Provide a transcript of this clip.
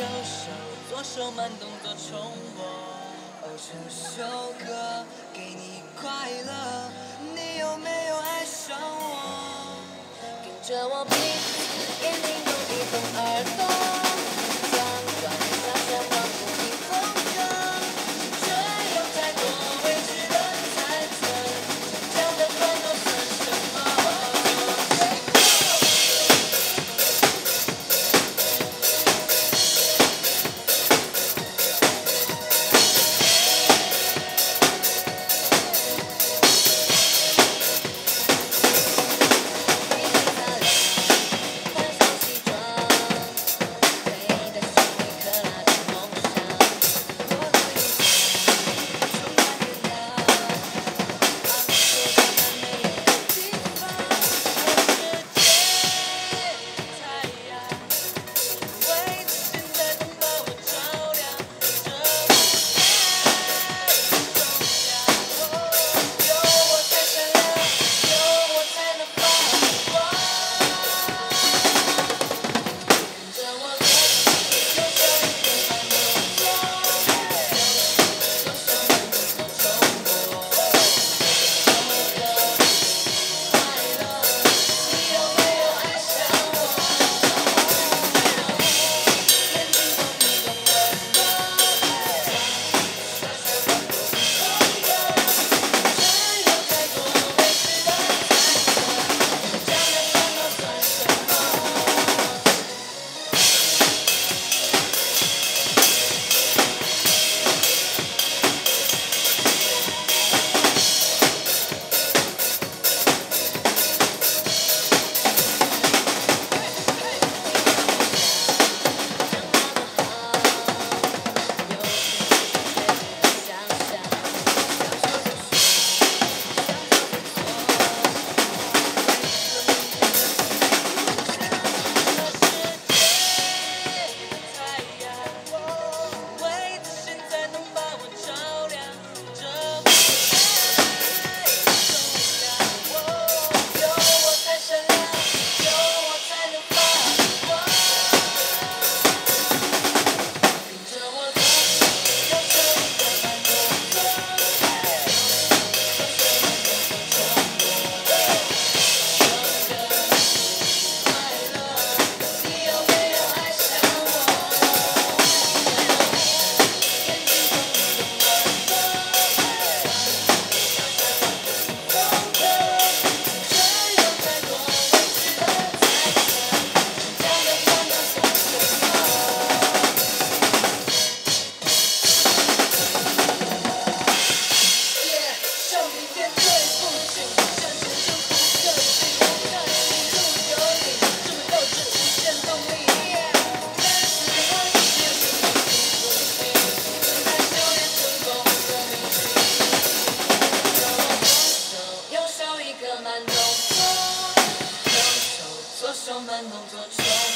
右手左手慢动作重播。哦，这首歌给你快乐，你有没有爱上我？跟着我鼻子眼睛用力动耳朵。双手慢动作重